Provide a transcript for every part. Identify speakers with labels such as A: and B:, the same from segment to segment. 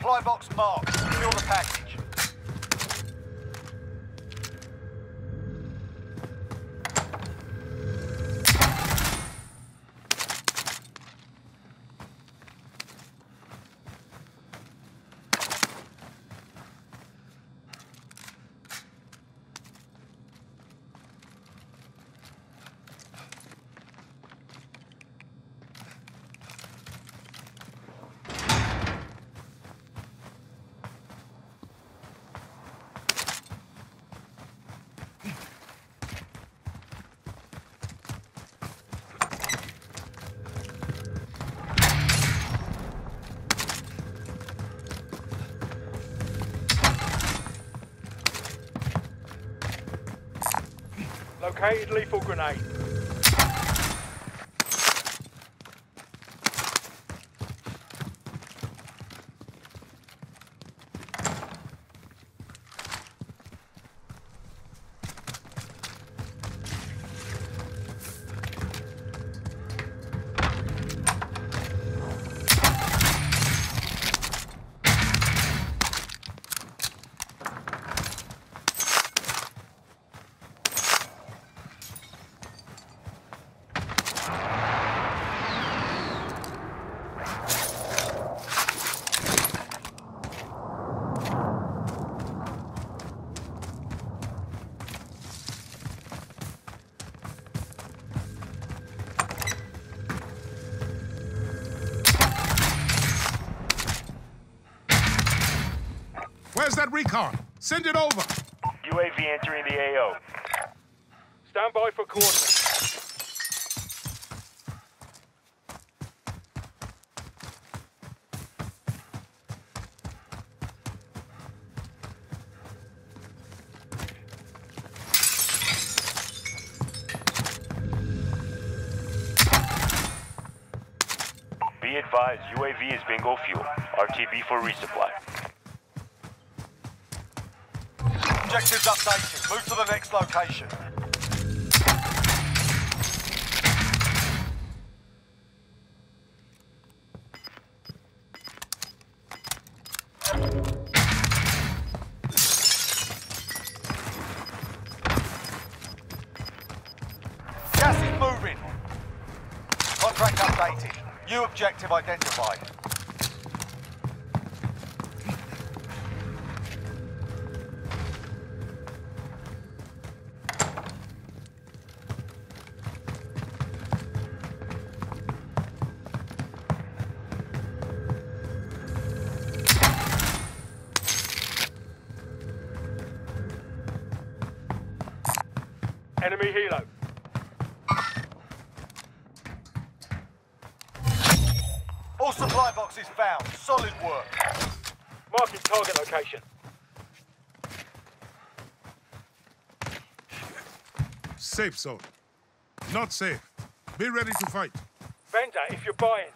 A: Supply box marked. Secure the package.
B: Located lethal grenade.
C: Where's that recon? Send it over.
D: UAV entering the AO.
B: Stand by for coordinates.
D: Be advised, UAV is bingo fuel. RTB for resupply.
A: Objectives updated. Move to the next location. Gas is moving. Contract updated. New objective identified.
C: Safe zone. Not safe. Be ready to fight.
B: Vendor, if you're buying.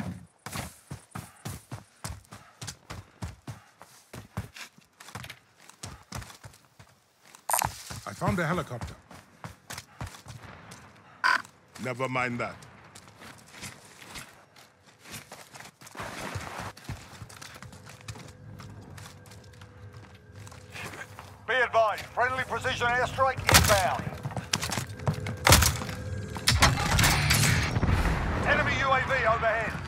C: I found a helicopter. Never mind that.
A: Be advised, friendly precision airstrike inbound. Enemy UAV overhead.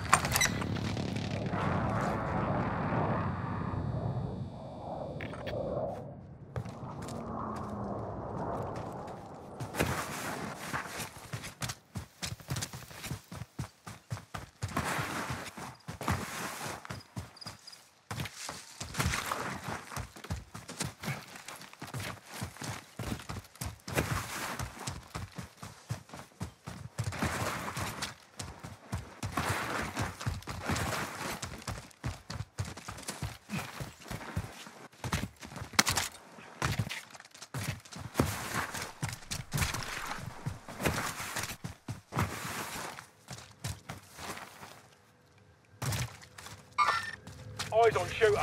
B: Eyes on shooter.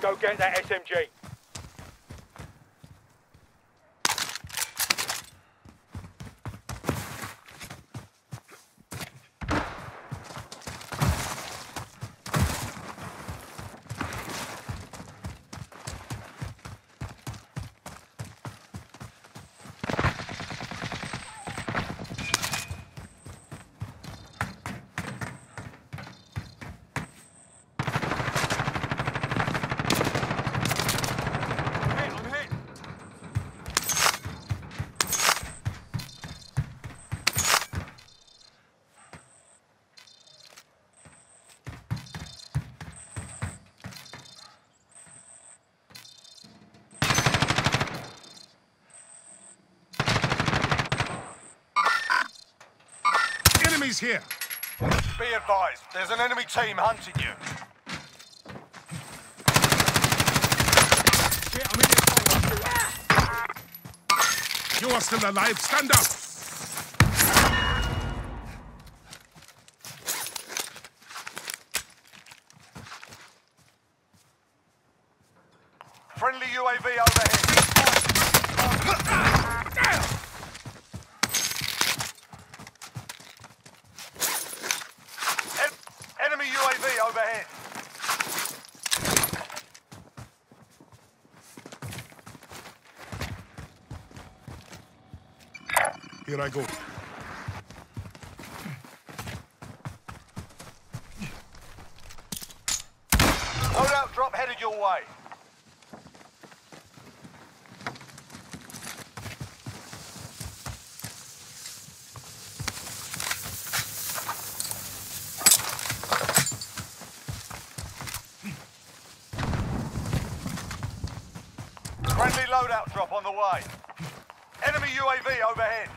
B: Go get that SMG.
C: Enemies here.
A: Be advised, there's an enemy team hunting you.
B: Shit, I'm in this
C: You are still alive. Stand up.
A: Friendly UAV overhead. En- enemy UAV overhead.
C: Here I go.
A: Loadout drop headed your way. Friendly loadout drop on the way. Enemy UAV overhead.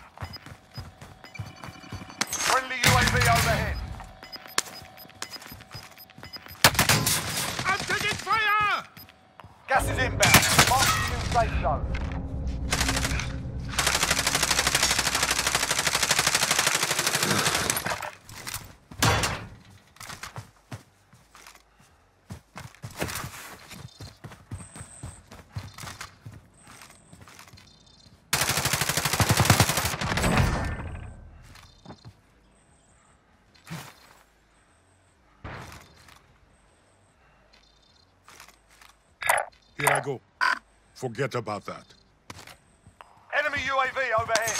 C: Here I go. Forget about that.
A: Enemy UAV overhead.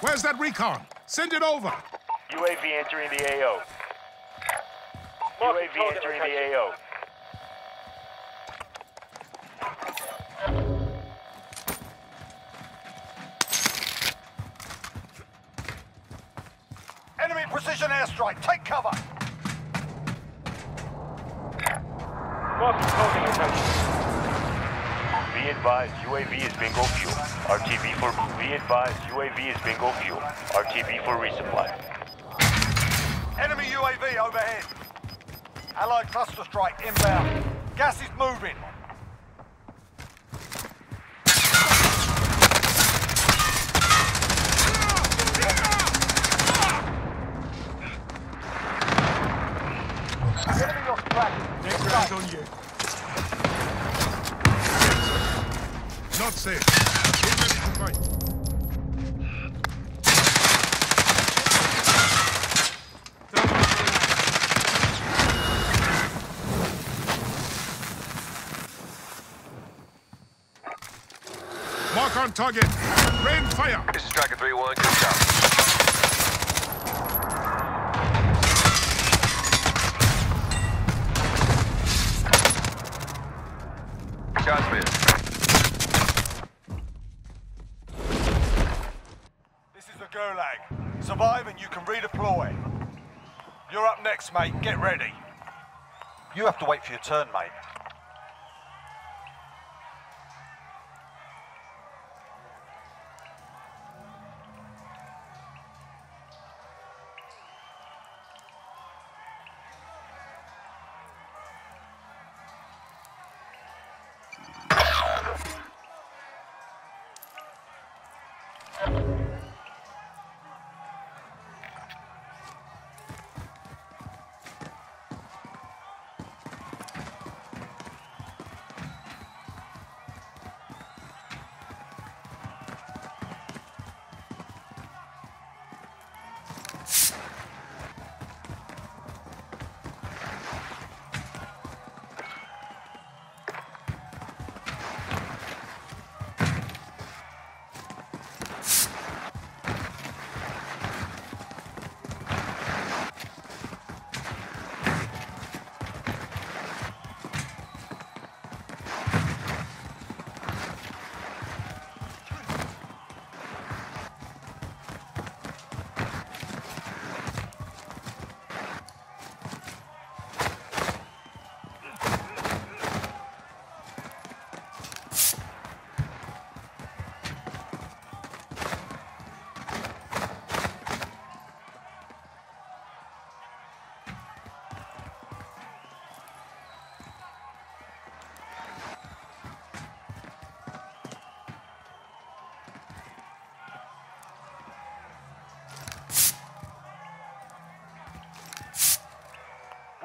C: Where's that recon? Send it over.
D: UAV entering the AO. UAV entering the AO.
A: Precision airstrike. Take cover.
B: Marking target location.
D: Be advised, UAV is bingo fuel. RTB for. Be advised, UAV is bingo fuel. RTB for resupply.
A: Enemy UAV overhead. Allied cluster strike inbound. Gas is moving. Enemy lost track.
C: Next round on you. Not safe. Get ready to fight. Mark on target. Rain fire.
E: This is Striker 3-1, good job. Shots missed.
A: This is the Gulag. Survive and you can redeploy. You're up next, mate. Get ready. You have to wait for your turn, mate.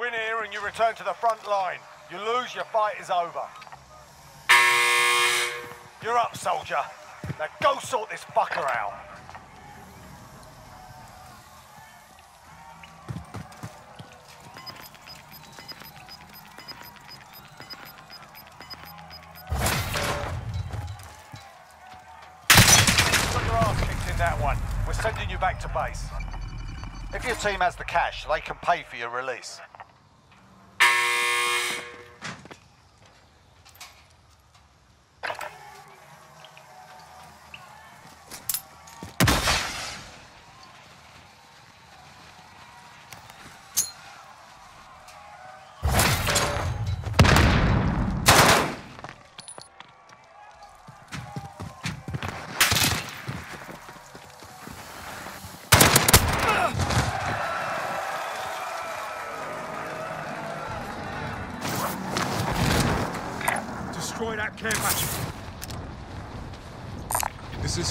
A: In here and you return to the front line. You lose, your fight is over. You're up, soldier. Now go sort this fucker out. That one. We're sending you back to base. If your team has the cash, they can pay for your release.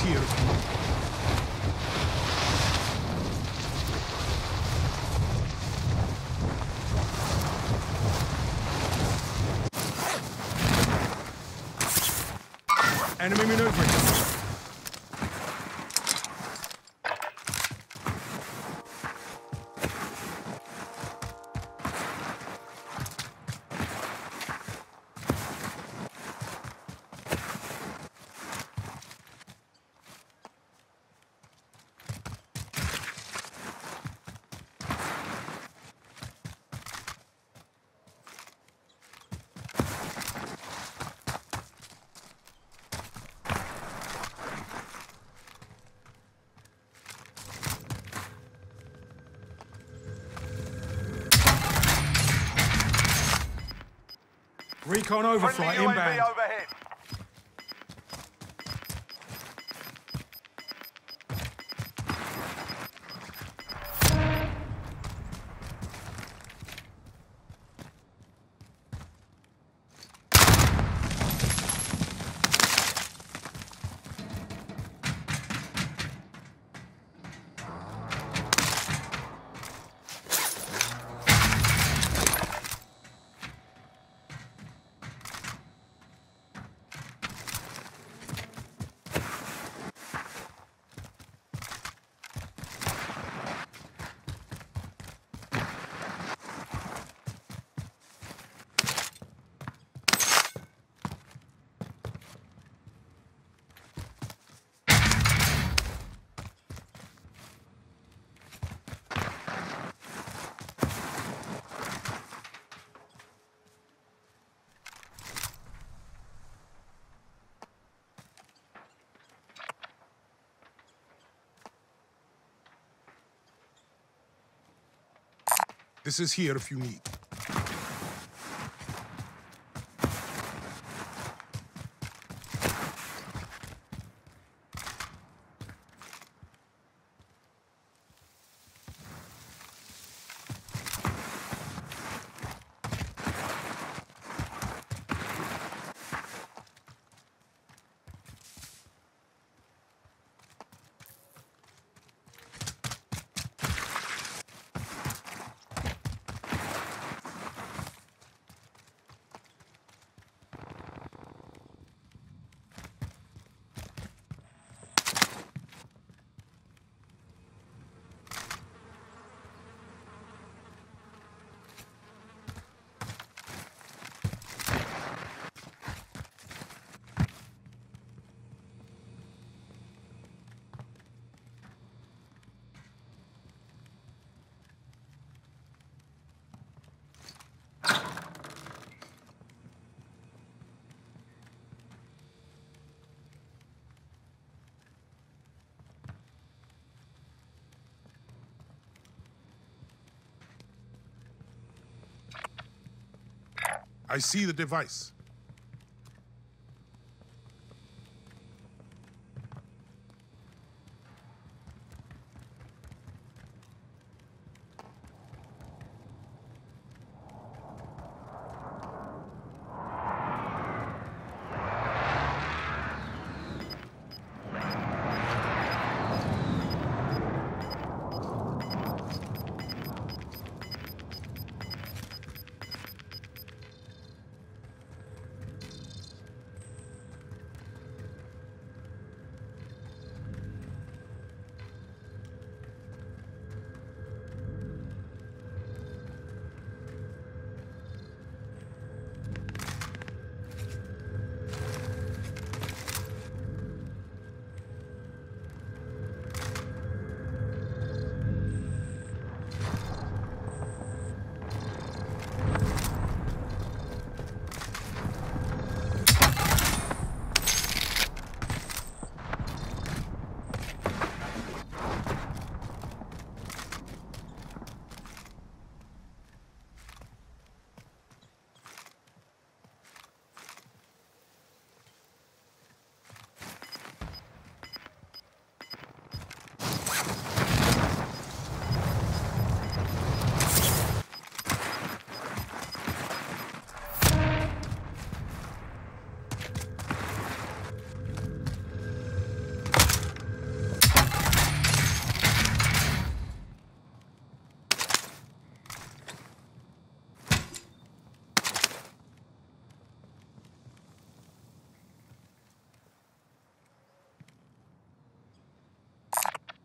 C: Here. Enemy maneuvering. Recon overflight inbound. This is here if you need. I see the device.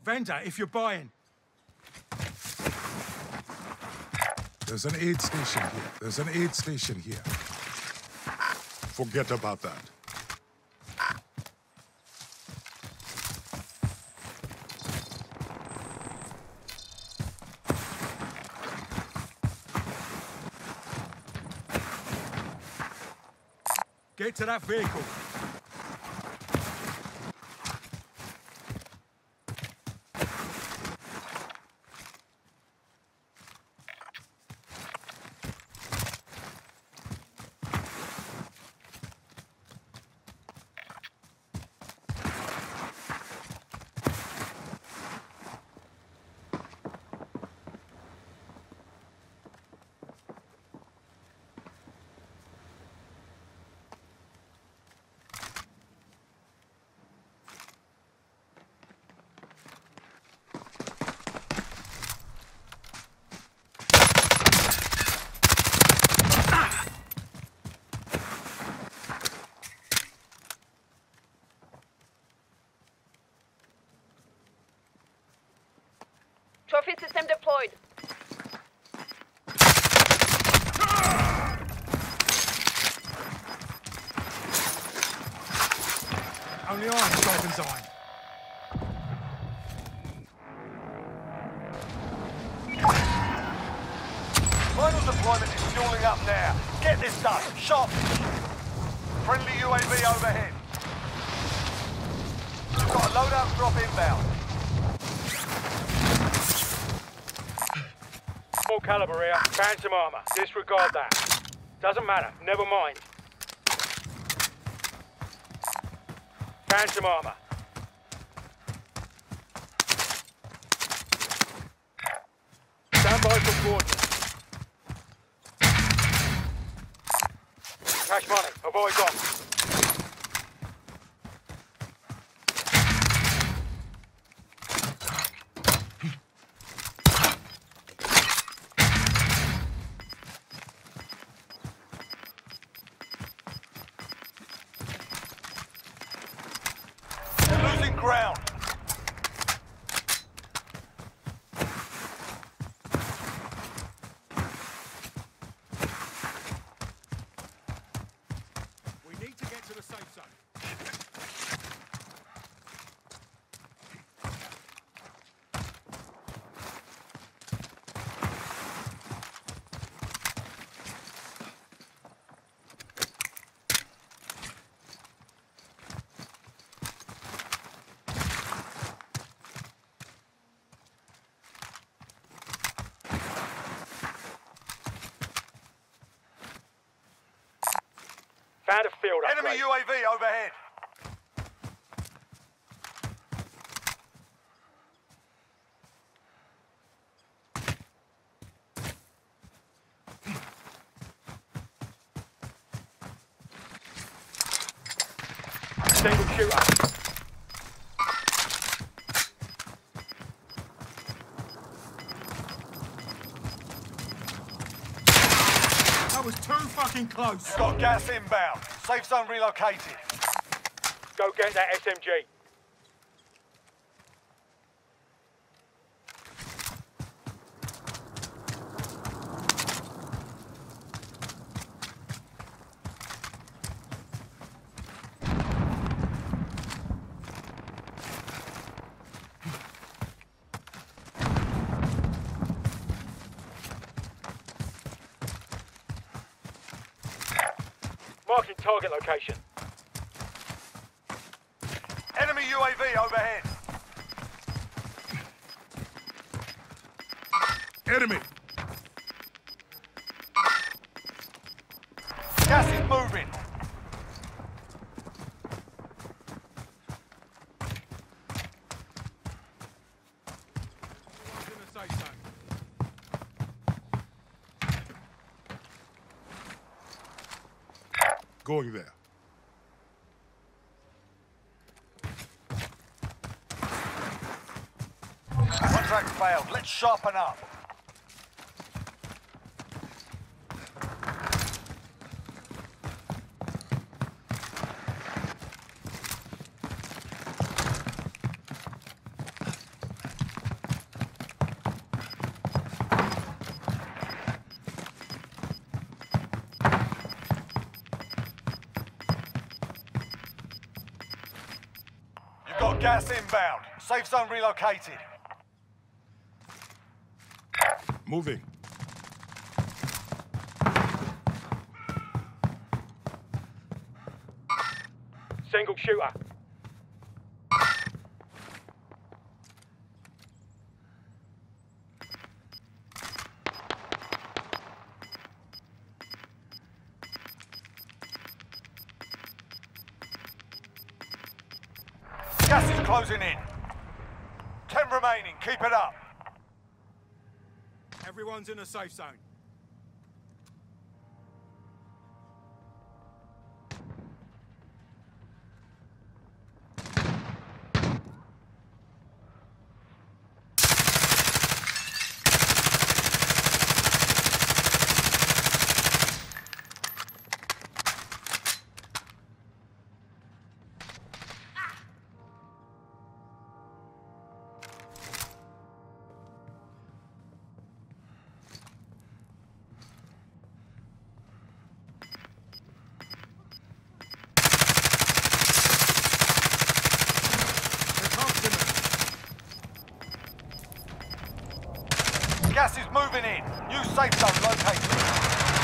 B: Vendor, if you're buying.
C: There's an aid station here. There's an aid station here. Forget about that.
B: Get to that vehicle.
F: Trophy system deployed.
B: Only I'm Dolphins Eye.
A: Final deployment is fueling up now. Get this done. Sharp. Friendly UAV overhead. We've got a loadout drop inbound.
B: Small caliber here. Phantom armor. Disregard that. Doesn't matter. Never mind. Phantom armor. Stand by for coordinates. Cash money. Avoid gone.
A: Losing ground.
B: We need to get to the safe zone. Found a field
A: Enemy
B: upgrade.
A: UAV overhead.
B: Single shooter. That was too fucking close.
A: Got gas inbound. Safe zone relocated.
B: Go get that SMG. Marking target location.
A: Enemy UAV overhead.
C: Enemy!
A: Contract failed. Let's sharpen up. Gas inbound. Safe zone relocated.
C: Moving.
B: Single shooter.
A: Gas is closing in. Ten remaining. Keep it up.
C: Everyone's in a safe zone.
A: Gas is moving in. New safe zone located.